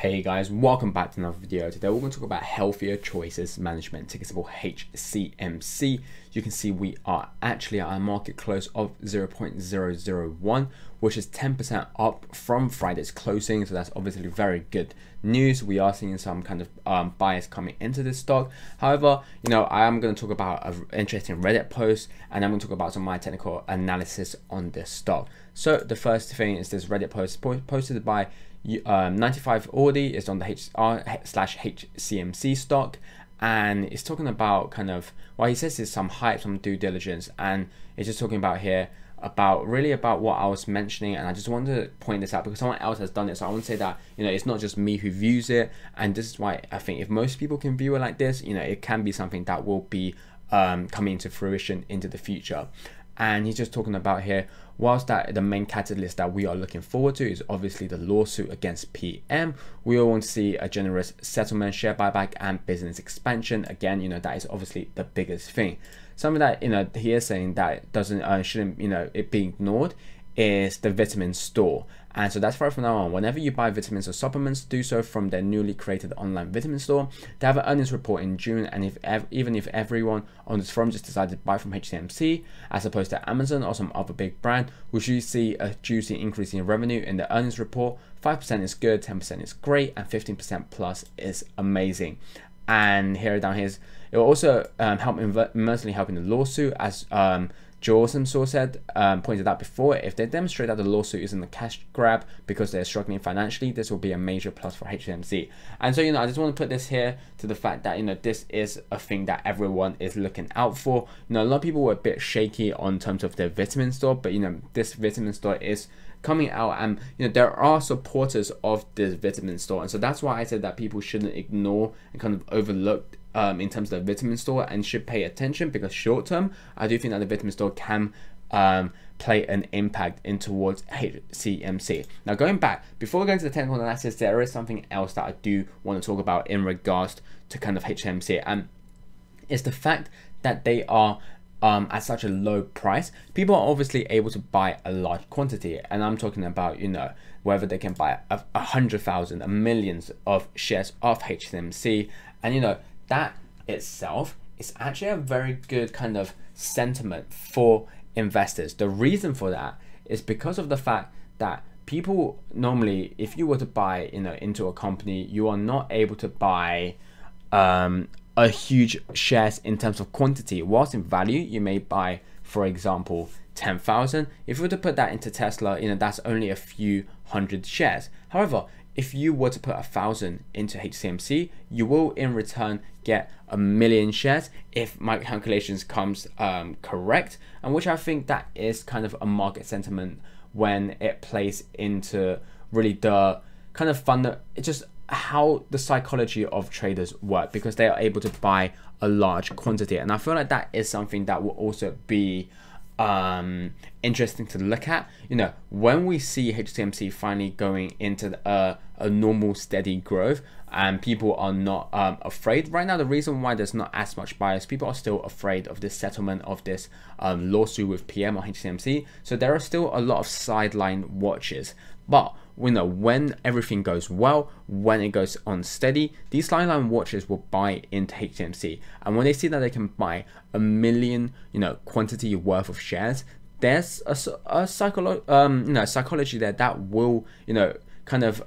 Hey guys, welcome back to another video. Today we're going to talk about healthier choices management, ticker symbol HCMC. You can see we are actually at a market close of 0.001, which is 10% up from Friday's closing. So that's obviously very good news. We are seeing some kind of um, bias coming into this stock. However, you know, I am going to talk about an interesting Reddit post and I'm going to talk about some of my technical analysis on this stock. So the first thing is this Reddit post posted by um, 95 Audi is on the HR slash HCMC stock and it's talking about kind of well he says there's some hype some due diligence and it's just talking about here about really about what I was mentioning and I just wanted to point this out because someone else has done it so I want to say that you know it's not just me who views it and this is why I think if most people can view it like this you know it can be something that will be um, coming to fruition into the future and he's just talking about here whilst that the main catalyst that we are looking forward to is obviously the lawsuit against PM we all want to see a generous settlement share buyback and business expansion. Again you know that is obviously the biggest thing. Something that you know he is saying that doesn't uh, shouldn't you know it be ignored is the vitamin store and so that's right from now on. Whenever you buy vitamins or supplements, do so from their newly created online vitamin store. They have an earnings report in June, and if ev even if everyone on this forum just decided to buy from HCMC as opposed to Amazon or some other big brand, we should see a juicy increase in revenue in the earnings report. 5% is good, 10% is great, and 15% plus is amazing. And here down here is it will also um, help immensely help in the lawsuit as um, Joe so said, um, pointed out before, if they demonstrate that the lawsuit isn't a cash grab because they're struggling financially, this will be a major plus for HMC. And so, you know, I just want to put this here to the fact that, you know, this is a thing that everyone is looking out for. You know, a lot of people were a bit shaky on terms of their vitamin store, but, you know, this vitamin store is coming out and you know there are supporters of this vitamin store and so that's why i said that people shouldn't ignore and kind of overlook um, in terms of the vitamin store and should pay attention because short term, I do think that the vitamin store can um, play an impact in towards HCMC. Now going back, before we go into the technical analysis, there is something else that I do want to talk about in regards to kind of HCMC and it's the fact that they are um, at such a low price, people are obviously able to buy a large quantity. And I'm talking about, you know, whether they can buy a, a hundred thousand, a millions of shares of HCMC. And, you know, that itself is actually a very good kind of sentiment for investors. The reason for that is because of the fact that people normally, if you were to buy, you know, into a company, you are not able to buy um, a huge shares in terms of quantity. Whilst in value, you may buy, for example, 10,000. If you were to put that into Tesla, you know, that's only a few hundred shares. However, if you were to put a thousand into HCMC, you will in return get a million shares if my calculations comes um, correct, and which I think that is kind of a market sentiment when it plays into really the kind of fun, it just how the psychology of traders work because they are able to buy a large quantity, and I feel like that is something that will also be um, interesting to look at. You know, when we see HCMC finally going into a, a normal steady growth and people are not um, afraid right now, the reason why there's not as much bias, people are still afraid of this settlement of this um, lawsuit with PM or HCMC. So there are still a lot of sideline watches. But you know, when everything goes well, when it goes on steady, these sideline watchers will buy into HMC. And when they see that they can buy a million, you know, quantity worth of shares, there's a, a psycholo- um, you know, psychology there that will, you know, kind of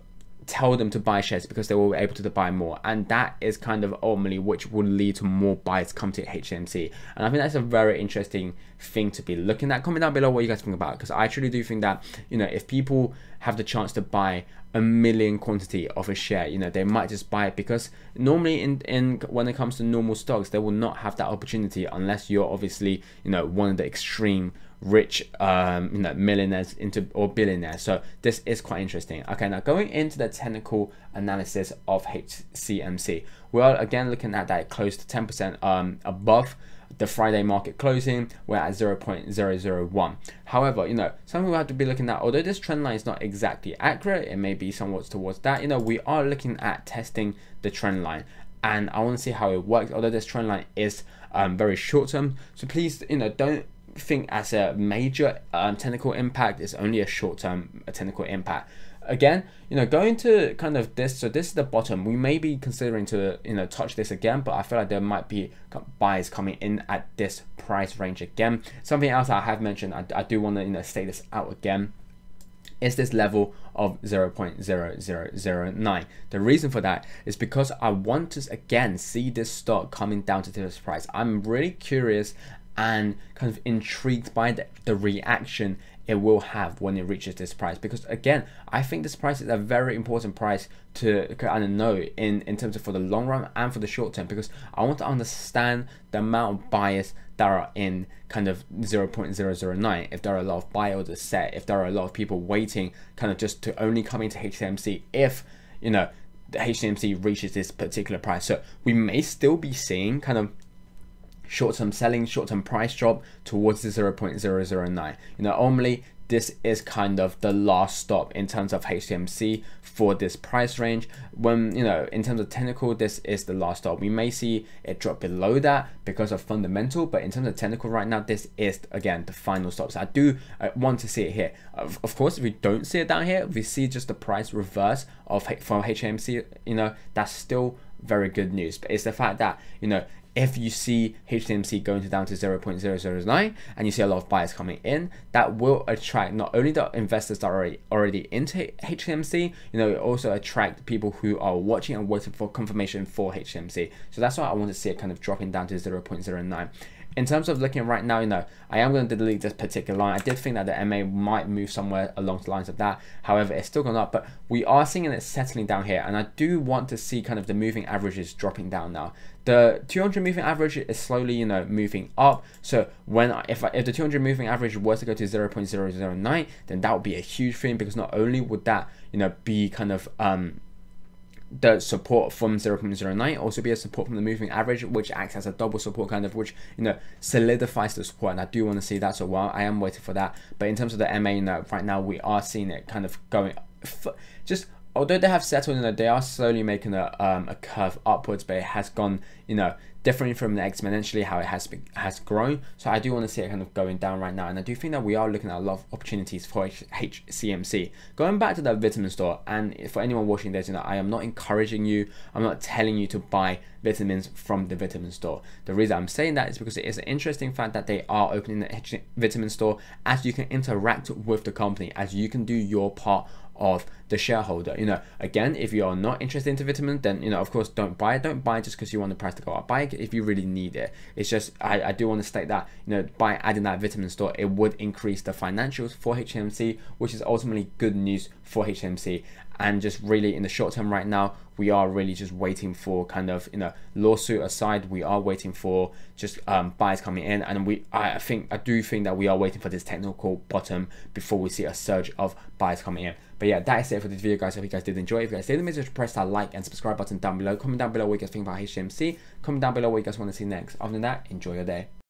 tell them to buy shares because they will be able to buy more. And that is kind of ultimately which will lead to more buyers come to HMC and I think that's a very interesting thing to be looking at. Comment down below what you guys think about because I truly do think that you know if people have the chance to buy a million quantity of a share you know they might just buy it because normally in in when it comes to normal stocks they will not have that opportunity unless you're obviously you know one of the extreme rich um, you know millionaires into or billionaires so this is quite interesting okay now going into the technical analysis of HCMC we are again looking at that close to 10% um, above the Friday market closing, we're at 0.001. However, you know, something we have to be looking at, although this trend line is not exactly accurate, it may be somewhat towards that, you know, we are looking at testing the trend line and I want to see how it works, although this trend line is um, very short term. So please, you know, don't think as a major um, technical impact. It's only a short-term technical impact. again, you know, going to kind of this, so this is the bottom. We may be considering to, you know, touch this again, but I feel like there might be buyers coming in at this price range again. Something else I have mentioned, I, I do want to, you know, state this out again is this level of 0.0009. The reason for that is because I want to again see this stock coming down to this price. I'm really curious and kind of intrigued by the, the reaction it will have when it reaches this price. Because again i think this price is a very important price to kind of know in in terms of for the long run and for the short term. Because i want to understand the amount of bias that are in kind of 0.009 if there are a lot of buy orders set if there are a lot of people waiting kind of just to only come into HCMC if you know the HCMC reaches this particular price. So we may still be seeing kind of short-term selling, short-term price drop towards the 0.009. You know, normally this is kind of the last stop in terms of HCMC for this price range. When, you know, in terms of technical, this is the last stop. We may see it drop below that because of fundamental, but in terms of technical right now, this is, again, the final stop. So I do uh, want to see it here. Of, of course, if we don't see it down here, we see just the price reverse of from HCMC, you know, that's still very good news. But it's the fact that, you know, if you see HCMC going to down to 0.009 and you see a lot of buyers coming in, that will attract not only the investors that are already, already into HCMC, you know, it also attract people who are watching and waiting for confirmation for HCMC. So that's why I want to see it kind of dropping down to 0.09 in terms of looking right now, you know, I am going to delete this particular line. I did think that the MA might move somewhere along the lines of that. However, it's still gone up, but we are seeing it settling down here. And I do want to see kind of the moving averages dropping down now. The 200 moving average is slowly, you know, moving up. So when if I, if the 200 moving average were to go to 0.009, then that would be a huge thing because not only would that, you know, be kind of um the support from 0.09 also be a support from the moving average which acts as a double support kind of which you know solidifies the support and I do want to see that so well. I am waiting for that. But in terms of the MA you know, right now we are seeing it kind of going just although they have settled you know they are slowly making a, um, a curve upwards but it has gone you know different from the exponentially how it has been, has grown. So I do want to see it kind of going down right now, and I do think that we are looking at a lot of opportunities for HCMC. Going back to the vitamin store, and for anyone watching this, you know I am not encouraging you, I'm not telling you to buy vitamins from the vitamin store. The reason I'm saying that is because it is an interesting fact that they are opening the vitamin store as you can interact with the company, as you can do your part of the shareholder. You know, again, if you are not interested into vitamin, then you know, of course, don't buy it. Don't buy it just because you want the price to go up. Buy it if you really need it. It's just I, I do want to state that you know by adding that vitamin store, it would increase the financials for HMC, which is ultimately good news for HMC. And just really in the short term right now, we are really just waiting for kind of you know lawsuit aside, we are waiting for just um, buyers coming in, and we I think I do think that we are waiting for this technical bottom before we see a surge of buyers coming in. But yeah, that is it for this video, guys. Hope you guys did enjoy. If you guys did, make sure to press that like and subscribe button down below. Comment down below what you guys think about HMC. Comment down below what you guys want to see next. Other than that, enjoy your day.